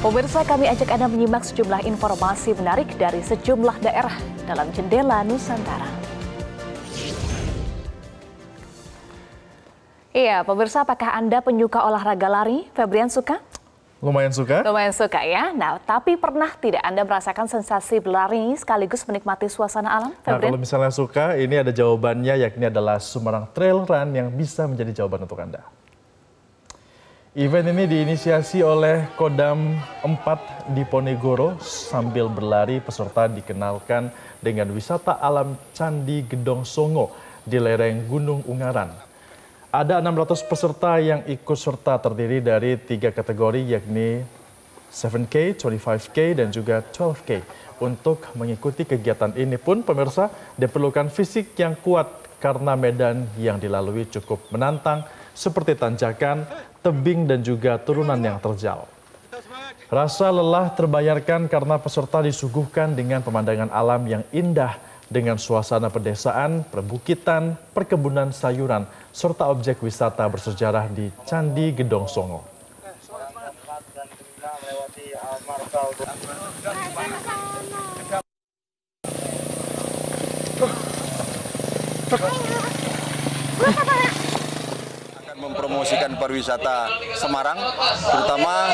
Pemirsa kami ajak Anda menyimak sejumlah informasi menarik dari sejumlah daerah dalam Jendela Nusantara. Iya, pemirsa apakah Anda penyuka olahraga lari? Febrian suka? Lumayan suka? Lumayan suka ya. Nah, tapi pernah tidak Anda merasakan sensasi berlari sekaligus menikmati suasana alam? Nah, kalau misalnya suka, ini ada jawabannya yakni adalah Semarang Trail Run yang bisa menjadi jawaban untuk Anda. Event ini diinisiasi oleh Kodam 4 di Ponegoro. Sambil berlari, peserta dikenalkan dengan wisata alam Candi Gedong Songo di lereng Gunung Ungaran. Ada 600 peserta yang ikut serta terdiri dari tiga kategori yakni 7K, 25K, dan juga 12K. Untuk mengikuti kegiatan ini pun pemirsa diperlukan fisik yang kuat karena medan yang dilalui cukup menantang seperti tanjakan, tebing, dan juga turunan yang terjal. Rasa lelah terbayarkan karena peserta disuguhkan dengan pemandangan alam yang indah dengan suasana pedesaan, perbukitan, perkebunan sayuran, serta objek wisata bersejarah di Candi Gedong Songo. Mempromosikan pariwisata Semarang, terutama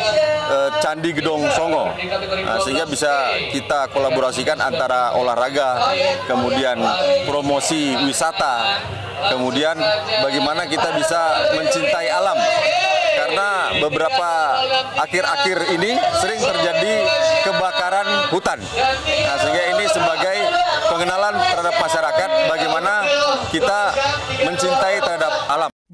eh, Candi Gedong Songo, nah, sehingga bisa kita kolaborasikan antara olahraga, kemudian promosi wisata, kemudian bagaimana kita bisa mencintai alam. Karena beberapa akhir-akhir ini sering terjadi kebakaran hutan, nah, sehingga ini sebagai pengenalan terhadap masyarakat bagaimana kita mencintai terhadap alam.